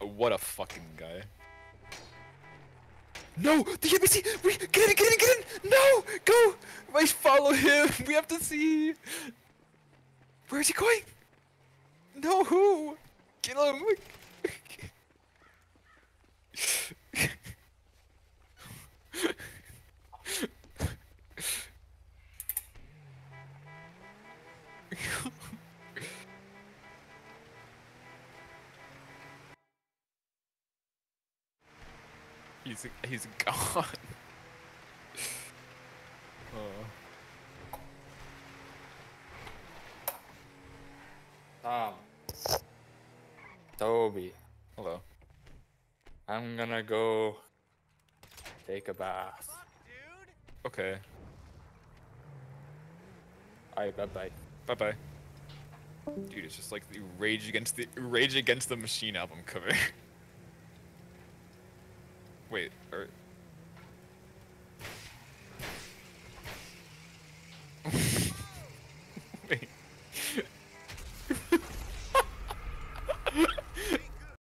Oh, what a fucking guy. No! The NPC! We get in, get in, get in! No! Go! I follow him! We have to see! Where is he going? No, who? Kill him! he's he's gone. oh. Tom. Toby. Hello. I'm gonna go take a bath. Okay. Alright, bye bye. Bye bye. Dude, it's just like the Rage Against the Rage Against the Machine album cover. Wait, or Wait.